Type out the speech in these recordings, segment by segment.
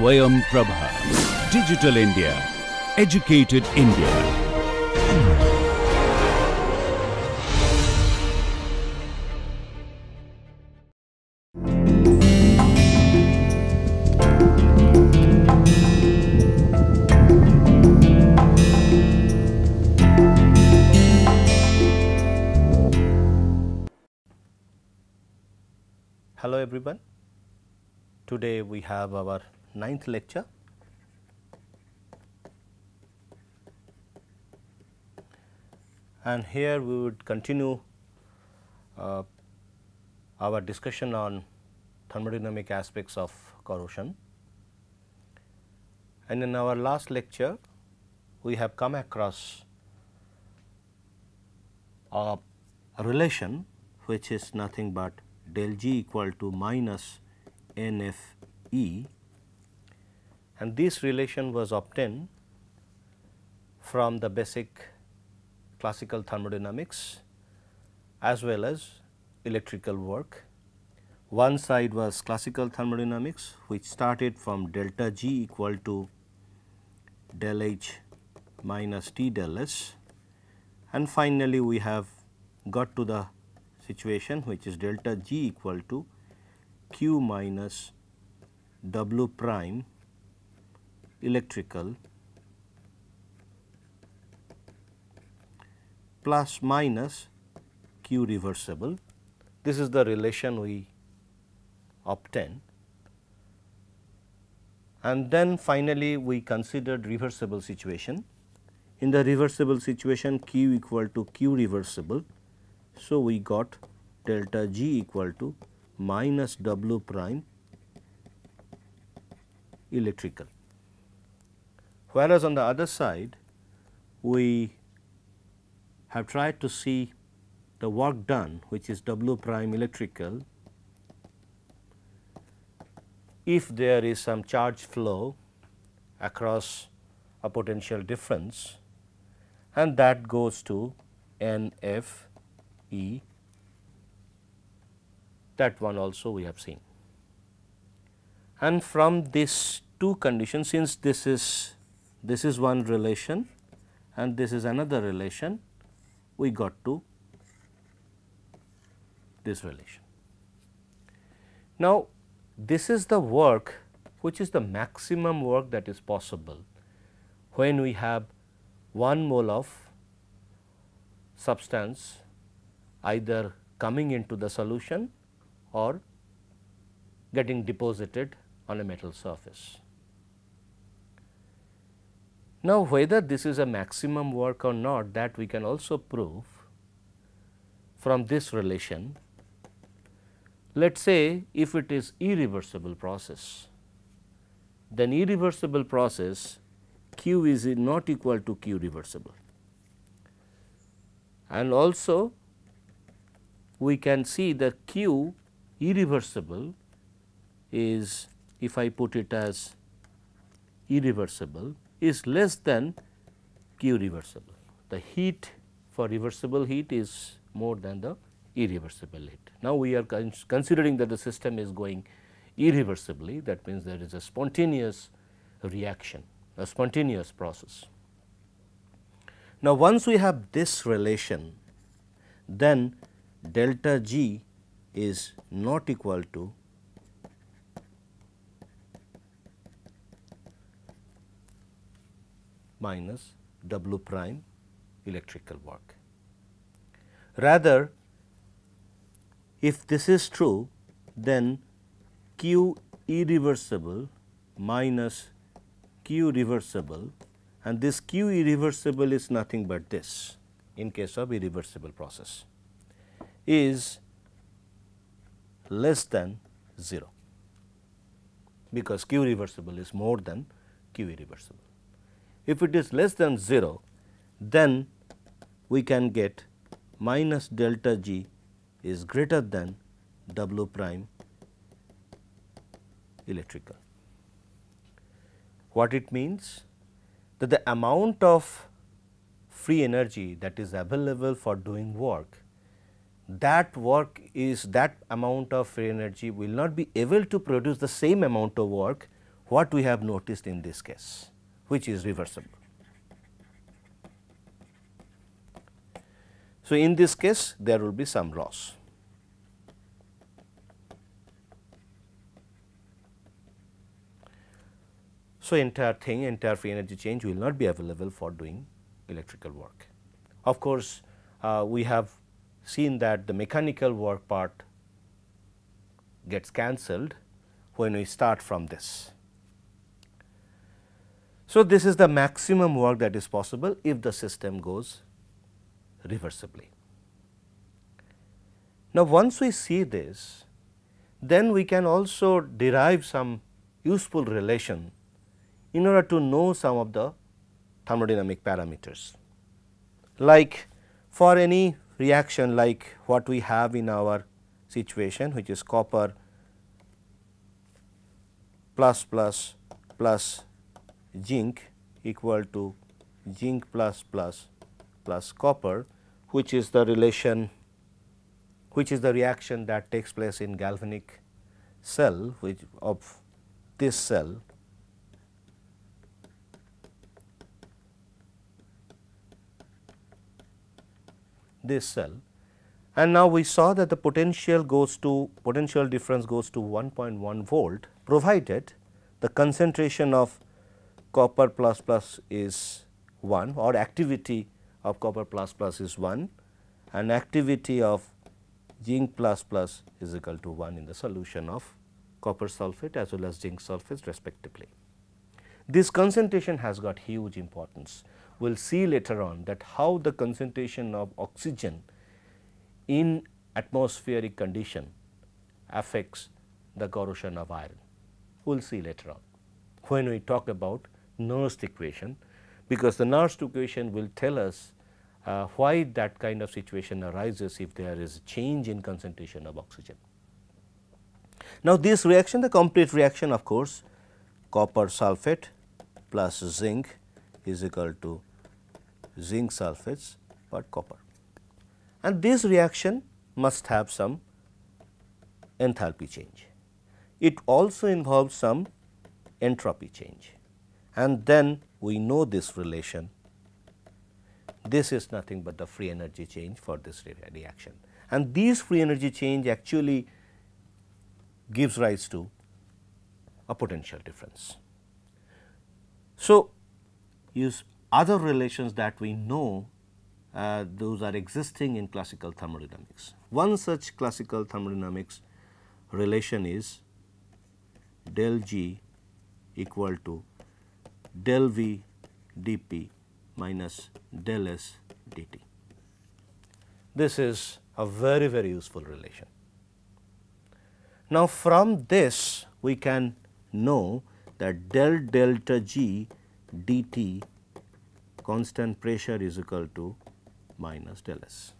Swayam Prabha. Digital India. Educated India. Hello everyone. Today we have our ninth lecture. And here we would continue uh, our discussion on thermodynamic aspects of corrosion. And in our last lecture, we have come across a relation which is nothing but del g equal to minus n f e and this relation was obtained from the basic classical thermodynamics as well as electrical work. One side was classical thermodynamics which started from delta g equal to del h minus t del s and finally, we have got to the situation which is delta g equal to q minus w prime electrical plus minus q reversible. This is the relation we obtain and then finally, we considered reversible situation. In the reversible situation q equal to q reversible. So, we got delta g equal to minus w prime electrical. Whereas, on the other side we have tried to see the work done which is w prime electrical if there is some charge flow across a potential difference and that goes to N f E that one also we have seen. And from these two conditions since this is this is one relation and this is another relation we got to this relation. Now, this is the work which is the maximum work that is possible when we have 1 mole of substance either coming into the solution or getting deposited on a metal surface. Now, whether this is a maximum work or not that we can also prove from this relation. Let us say if it is irreversible process, then irreversible process q is not equal to q reversible. And also we can see the q irreversible is if I put it as irreversible is less than q reversible. The heat for reversible heat is more than the irreversible heat. Now, we are considering that the system is going irreversibly that means there is a spontaneous reaction a spontaneous process. Now, once we have this relation then delta g is not equal to minus W prime electrical work. Rather, if this is true, then Q irreversible minus Q reversible and this Q irreversible is nothing but this in case of irreversible process is less than 0 because Q reversible is more than Q irreversible. If it is less than 0, then we can get minus delta G is greater than W prime electrical. What it means? That the amount of free energy that is available for doing work, that work is that amount of free energy will not be able to produce the same amount of work what we have noticed in this case, which is reversible. So, in this case there will be some loss. So, entire thing entire free energy change will not be available for doing electrical work. Of course, uh, we have seen that the mechanical work part gets cancelled when we start from this. So, this is the maximum work that is possible if the system goes reversibly. Now, once we see this, then we can also derive some useful relation in order to know some of the thermodynamic parameters. Like for any reaction like what we have in our situation which is copper plus plus plus zinc equal to zinc plus plus plus copper which is the relation which is the reaction that takes place in galvanic cell which of this cell. This cell. And now we saw that the potential goes to potential difference goes to 1.1 volt provided the concentration of copper plus plus is 1 or activity of copper plus plus is 1 and activity of zinc plus plus is equal to 1 in the solution of copper sulphate as well as zinc sulphate respectively. This concentration has got huge importance we will see later on that how the concentration of oxygen in atmospheric condition affects the corrosion of iron. We will see later on when we talk about Nernst equation, because the Nernst equation will tell us uh, why that kind of situation arises if there is a change in concentration of oxygen. Now, this reaction the complete reaction of course, copper sulphate plus zinc is equal to zinc sulphates but copper. And this reaction must have some enthalpy change. It also involves some entropy change and then we know this relation. This is nothing but the free energy change for this re reaction and these free energy change actually gives rise to a potential difference. So, use other relations that we know uh, those are existing in classical thermodynamics. One such classical thermodynamics relation is del G equal to del V dP minus del S dt. This is a very very useful relation. Now, from this we can know that del delta G dt constant pressure is equal to minus del S.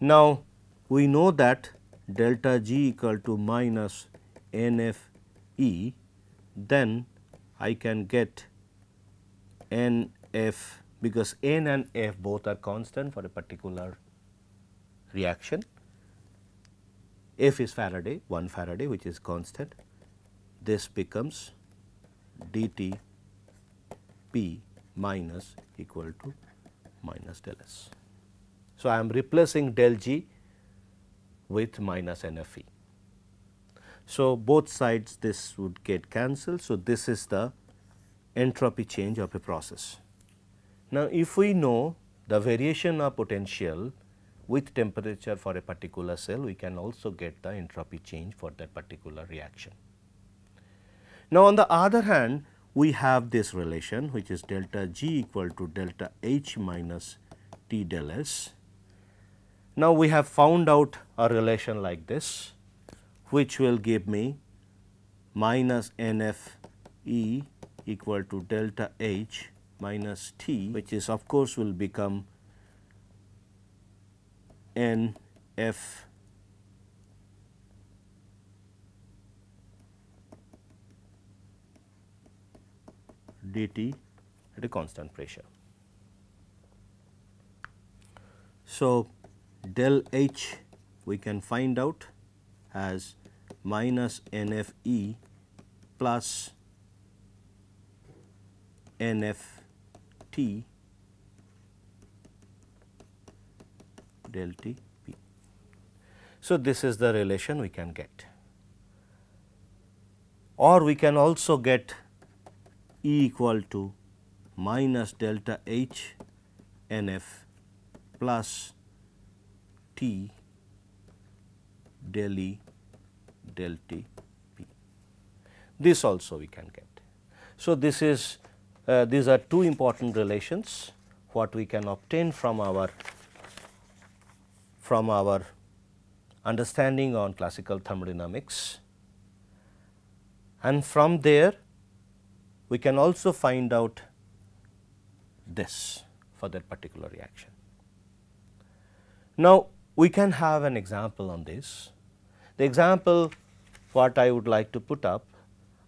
Now, we know that delta G equal to minus N F E, then I can get N F because N and F both are constant for a particular reaction. F is Faraday, 1 Faraday which is constant. This becomes dt P minus equal to minus del S. So, I am replacing del G with minus NFE. So, both sides this would get cancelled. So, this is the entropy change of a process. Now, if we know the variation of potential with temperature for a particular cell, we can also get the entropy change for that particular reaction. Now, on the other hand, we have this relation which is delta G equal to delta H minus T del S. Now, we have found out a relation like this which will give me minus N F E equal to delta H minus T which is of course will become N F dt at a constant pressure. So, del H we can find out as minus NFE plus NFT del T P. So, this is the relation we can get or we can also get E equal to minus delta H NF plus T del E del T P. This also we can get. So, this is uh, these are two important relations what we can obtain from our from our understanding on classical thermodynamics and from there we can also find out this for that particular reaction. Now, we can have an example on this. The example what I would like to put up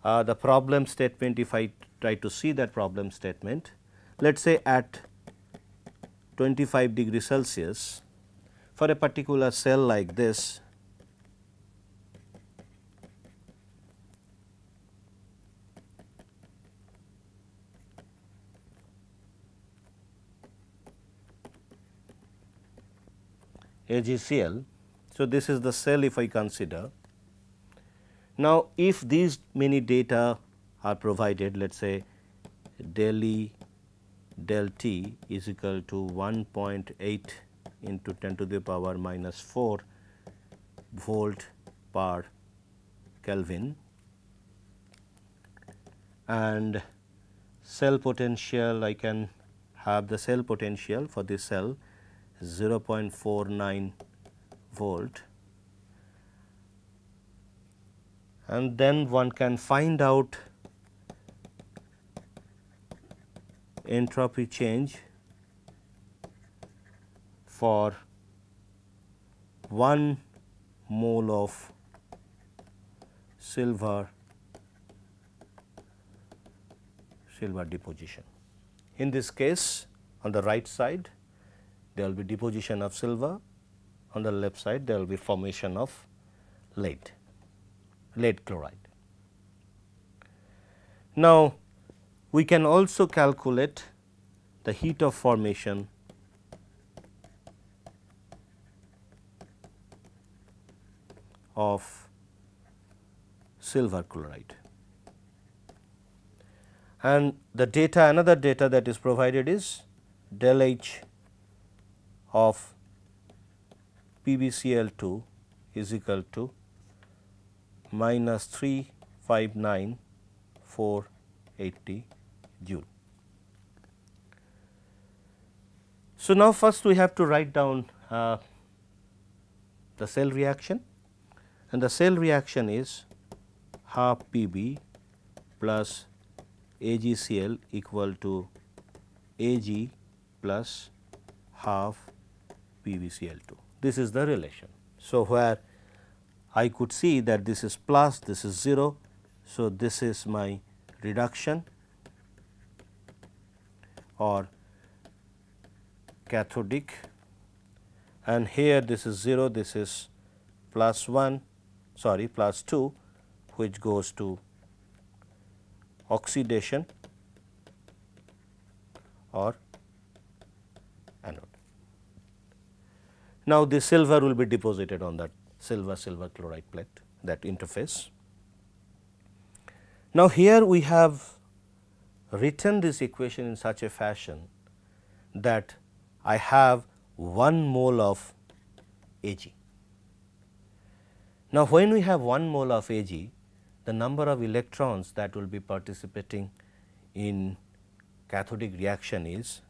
uh, the problem statement if I try to see that problem statement. Let us say at 25 degree Celsius for a particular cell like this AgCl. So, this is the cell if I consider. Now, if these many data are provided let us say del E del T is equal to 1.8 into 10 to the power minus 4 volt per Kelvin. And cell potential I can have the cell potential for this cell 0.49 volt and then one can find out entropy change for 1 mole of silver silver deposition. In this case on the right side there will be deposition of silver, on the left side there will be formation of lead, lead chloride. Now, we can also calculate the heat of formation of silver chloride. And the data another data that is provided is del H of PbCl2 is equal to minus 359,480 joule. So, now first we have to write down uh, the cell reaction and the cell reaction is half Pb plus AgCl equal to Ag plus half PbCl2. This is the relation. So, where I could see that this is plus, this is 0. So, this is my reduction or cathodic and here this is 0, this is plus 1 sorry plus 2 which goes to oxidation or anode. Now, the silver will be deposited on that silver silver chloride plate that interface. Now, here we have written this equation in such a fashion that I have 1 mole of Ag. Now, when we have 1 mole of Ag, the number of electrons that will be participating in cathodic reaction is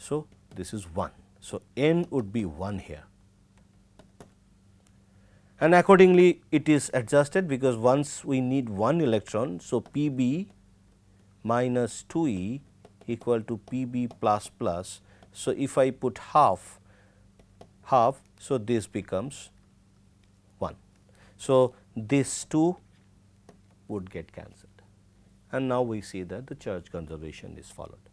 So, this is 1. So, n would be 1 here and accordingly it is adjusted because once we need 1 electron. So, P b minus 2 e equal to P b plus plus. So, if I put half half, so this becomes 1. So, this 2 would get cancelled and now we see that the charge conservation is followed.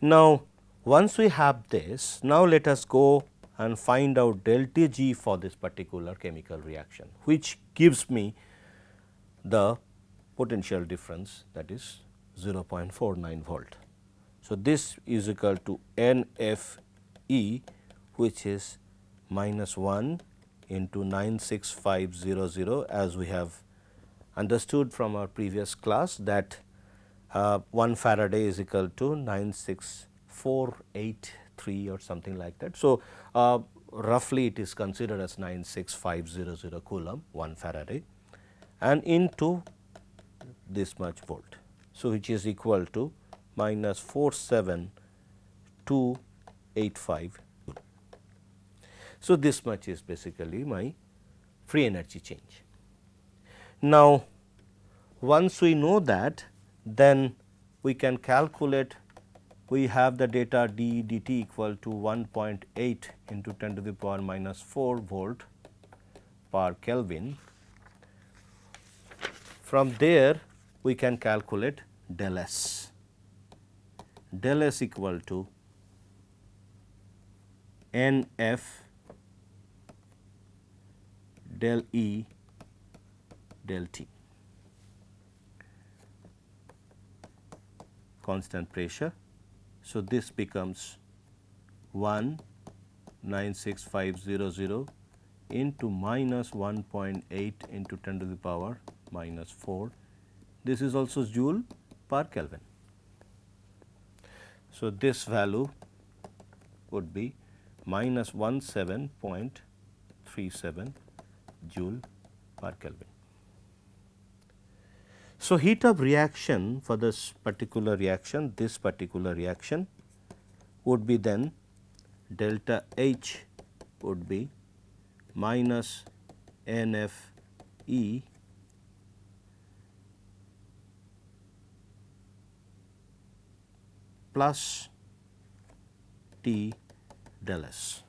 Now, once we have this, now let us go and find out delta G for this particular chemical reaction, which gives me the potential difference that is 0.49 volt. So, this is equal to N F E which is minus 1 into 96500 as we have understood from our previous class that uh, 1 Faraday is equal to 96483 or something like that. So, uh, roughly it is considered as 96500 coulomb 1 Faraday and into this much volt. So, which is equal to minus 47285 So, this much is basically my free energy change. Now, once we know that then we can calculate we have the data d dt equal to 1.8 into 10 to the power minus 4 volt per Kelvin. From there we can calculate del S. Del S equal to N F del E del T. constant pressure. So, this becomes 1 96500 into minus 1.8 into 10 to the power minus 4. This is also joule per Kelvin. So, this value would be minus 17.37 joule per Kelvin. So, heat of reaction for this particular reaction, this particular reaction would be then delta H would be minus N F E plus T del S.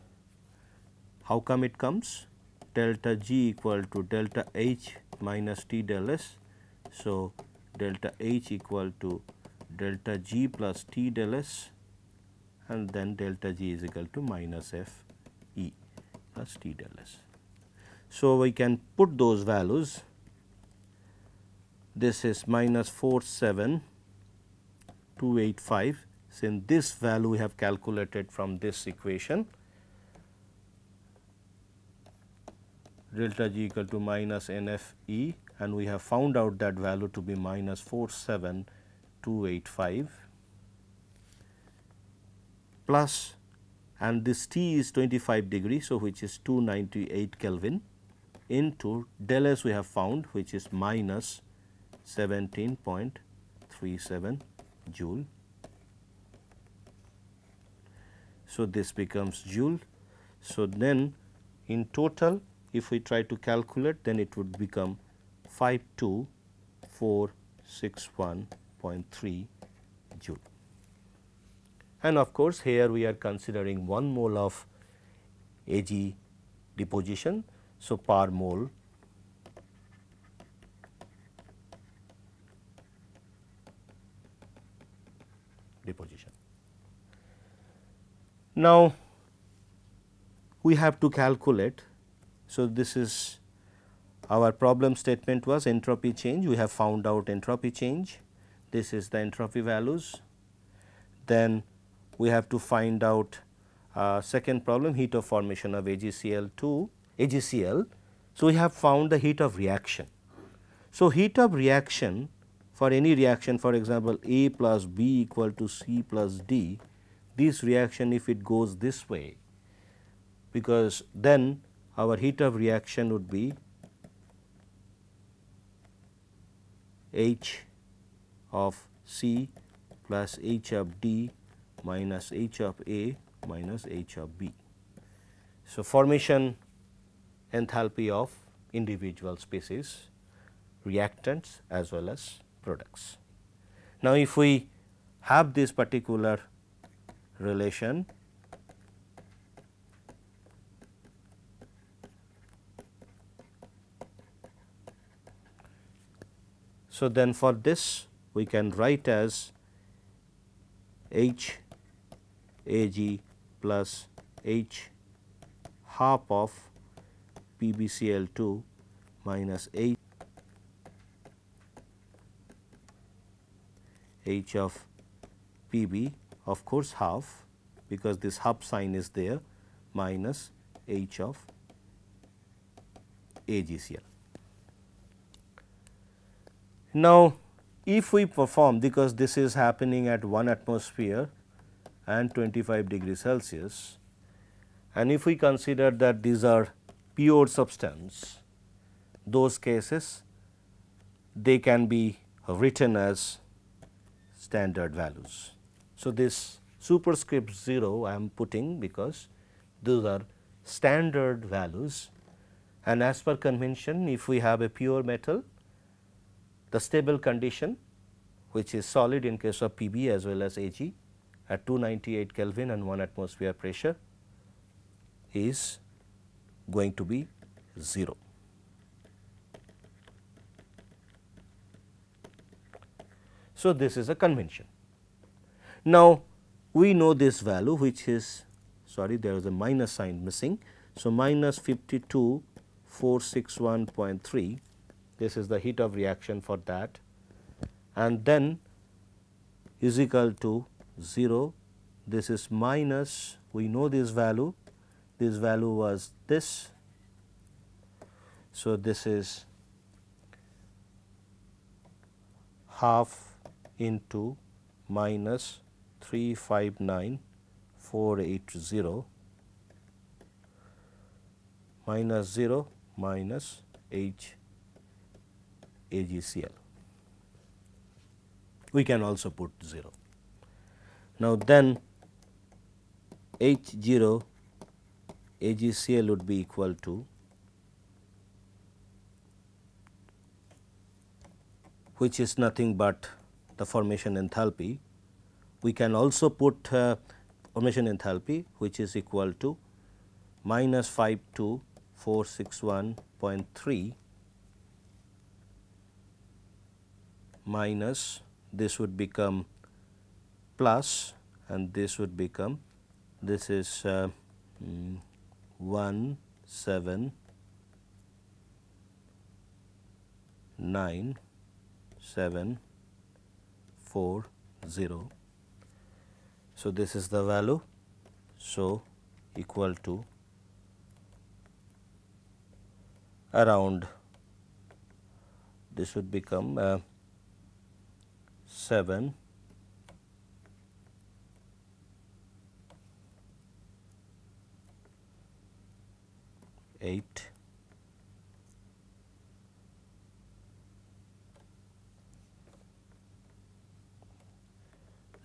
How come it comes? Delta G equal to delta H minus T del S so, delta H equal to delta G plus T del S and then delta G is equal to minus F E plus T del S. So, we can put those values this is minus 47285 since this value we have calculated from this equation delta G equal to minus NFE and we have found out that value to be minus 47285 plus and this T is 25 degree. So, which is 298 Kelvin into del S we have found which is minus 17.37 joule. So, this becomes joule. So, then in total if we try to calculate then it would become 52461.3 joule. And of course, here we are considering 1 mole of Ag deposition. So, per mole deposition. Now, we have to calculate. So, this is our problem statement was entropy change, we have found out entropy change, this is the entropy values. Then we have to find out uh, second problem heat of formation of AgCl2, AgCl. So, we have found the heat of reaction. So, heat of reaction for any reaction for example, A plus B equal to C plus D, this reaction if it goes this way, because then our heat of reaction would be H of C plus H of D minus H of A minus H of B. So, formation enthalpy of individual species, reactants as well as products. Now, if we have this particular relation So, then for this we can write as H A g plus H half of PbCl2 minus H H of Pb of course half because this half sign is there minus H of AgCl. Now, if we perform because this is happening at 1 atmosphere and 25 degree Celsius and if we consider that these are pure substance, those cases they can be written as standard values. So, this superscript 0 I am putting because those are standard values and as per convention if we have a pure metal the stable condition which is solid in case of Pb as well as Ag at 298 Kelvin and 1 atmosphere pressure is going to be 0. So, this is a convention. Now, we know this value which is sorry there is a minus sign missing. So, minus 52461.3 this is the heat of reaction for that. And then is equal to 0 this is minus we know this value. This value was this. So, this is half into minus 359480 minus 0 minus H AgCl. We can also put 0. Now, then H 0 AgCl would be equal to which is nothing but the formation enthalpy. We can also put uh, formation enthalpy which is equal to minus 52461.3 minus this would become plus and this would become this is uh, mm, 1 7 9 7 4 0. So, this is the value. So, equal to around this would become uh, 7 8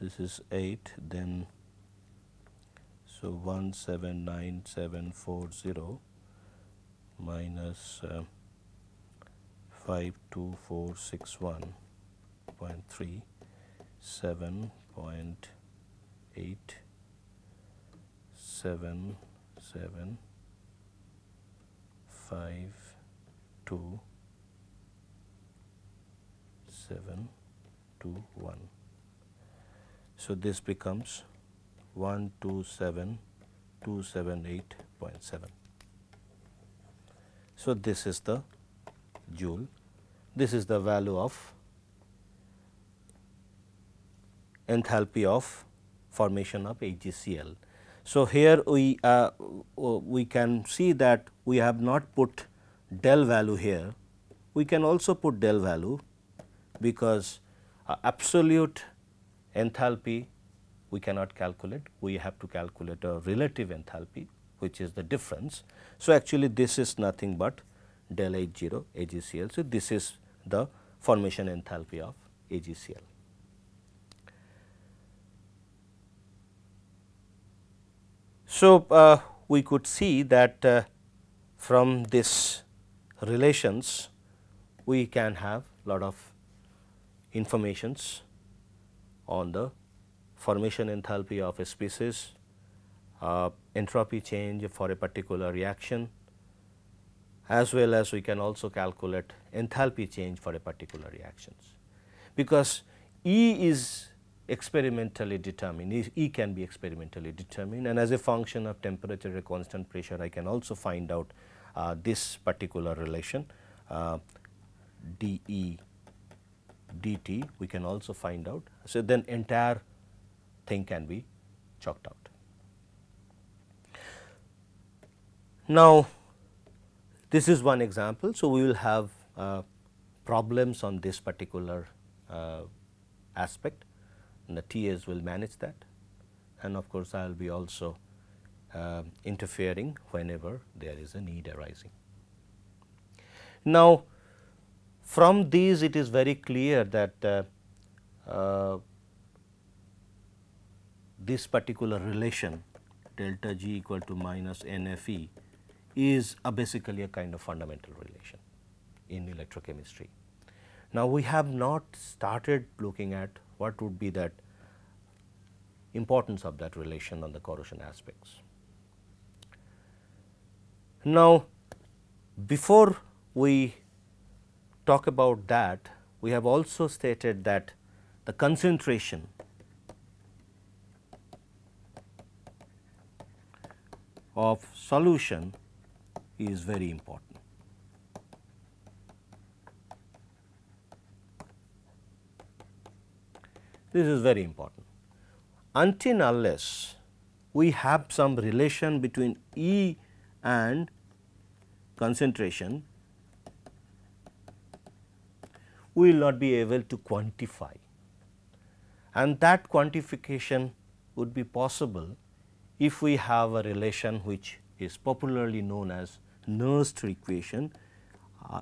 this is 8 then so 179740 minus uh, 52461.3 7.8 7 7 5 2 7 2 1. So, this becomes 127278.7. So, this is the joule, this is the value of enthalpy of formation of AgCl. So, here we uh, we can see that we have not put del value here, we can also put del value because uh, absolute enthalpy we cannot calculate, we have to calculate a relative enthalpy which is the difference. So, actually this is nothing but del H 0 AgCl. So, this is the formation enthalpy of AgCl. So, uh, we could see that uh, from this relations we can have lot of informations on the formation enthalpy of a species, uh, entropy change for a particular reaction as well as we can also calculate enthalpy change for a particular reactions. Because E is experimentally determined, E, can be experimentally determined and as a function of temperature at constant pressure I can also find out uh, this particular relation uh, dE dt we can also find out. So, then entire thing can be chalked out. Now, this is one example. So, we will have uh, problems on this particular uh, aspect and the TAs will manage that and of course, I will be also uh, interfering whenever there is a need arising. Now, from these it is very clear that uh, uh, this particular relation delta G equal to minus NFE is a basically a kind of fundamental relation in electrochemistry. Now, we have not started looking at what would be that importance of that relation on the corrosion aspects. Now, before we talk about that, we have also stated that the concentration of solution is very important. This is very important. Until unless we have some relation between E and concentration, we will not be able to quantify and that quantification would be possible if we have a relation which is popularly known as Nernst equation uh,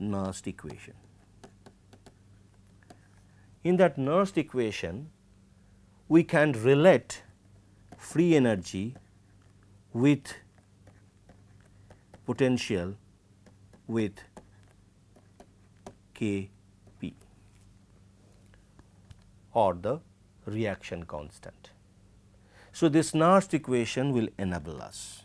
Nernst equation. In that Nernst equation, we can relate free energy with potential with K P or the reaction constant. So, this Nernst equation will enable us.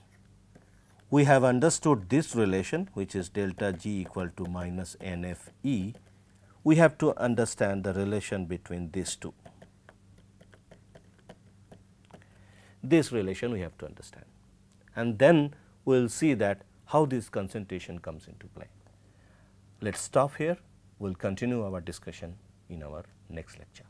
We have understood this relation which is delta G equal to minus N F E. We have to understand the relation between these two. This relation we have to understand and then we will see that how this concentration comes into play. Let us stop here, we will continue our discussion in our next lecture.